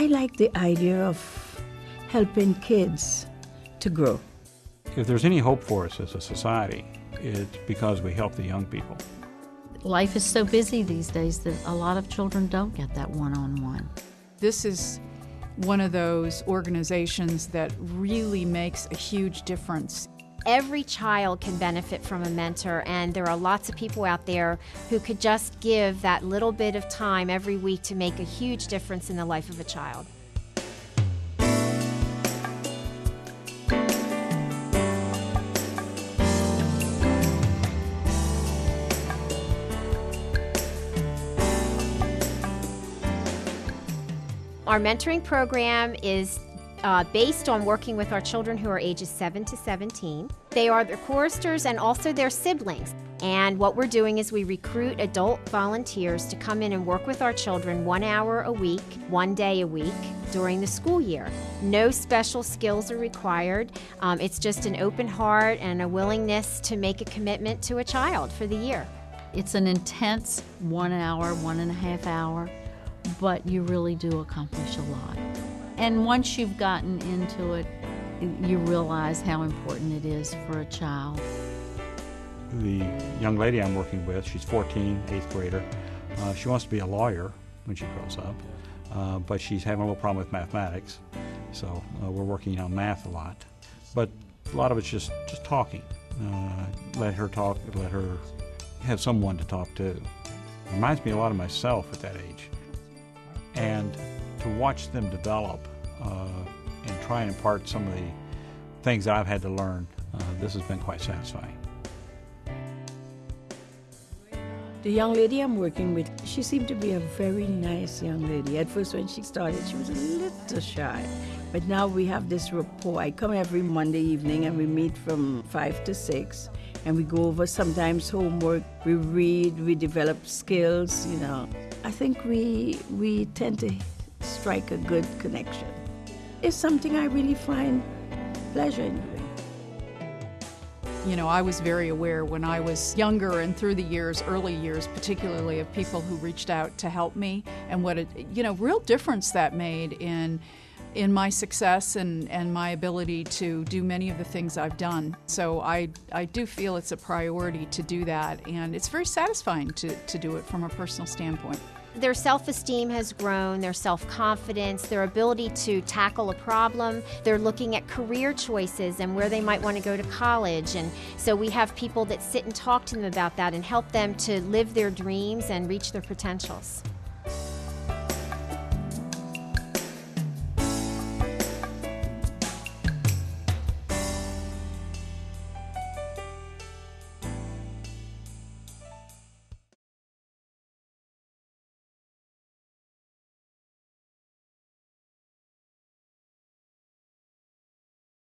I like the idea of helping kids to grow. If there's any hope for us as a society, it's because we help the young people. Life is so busy these days that a lot of children don't get that one on one. This is one of those organizations that really makes a huge difference. Every child can benefit from a mentor, and there are lots of people out there who could just give that little bit of time every week to make a huge difference in the life of a child. Our mentoring program is uh, based on working with our children who are ages 7 to 17. They are their choristers and also their siblings. And what we're doing is we recruit adult volunteers to come in and work with our children one hour a week, one day a week during the school year. No special skills are required. Um, it's just an open heart and a willingness to make a commitment to a child for the year. It's an intense one hour, one and a half hour but you really do accomplish a lot. And once you've gotten into it, you realize how important it is for a child. The young lady I'm working with, she's 14, eighth grader. Uh, she wants to be a lawyer when she grows up, uh, but she's having a little problem with mathematics. So uh, we're working on math a lot. But a lot of it's just, just talking. Uh, let her talk, let her have someone to talk to. Reminds me a lot of myself at that age watch them develop uh, and try and impart some of the things I've had to learn, uh, this has been quite satisfying. The young lady I'm working with, she seemed to be a very nice young lady. At first, when she started, she was a little shy. But now we have this rapport. I come every Monday evening and we meet from 5 to 6 and we go over sometimes homework, we read, we develop skills, you know. I think we we tend to strike a good connection. It's something I really find pleasure in doing. You know, I was very aware when I was younger and through the years, early years particularly, of people who reached out to help me and what a you know real difference that made in in my success and, and my ability to do many of the things I've done. So I, I do feel it's a priority to do that, and it's very satisfying to, to do it from a personal standpoint. Their self esteem has grown, their self confidence, their ability to tackle a problem. They're looking at career choices and where they might want to go to college. And so we have people that sit and talk to them about that and help them to live their dreams and reach their potentials.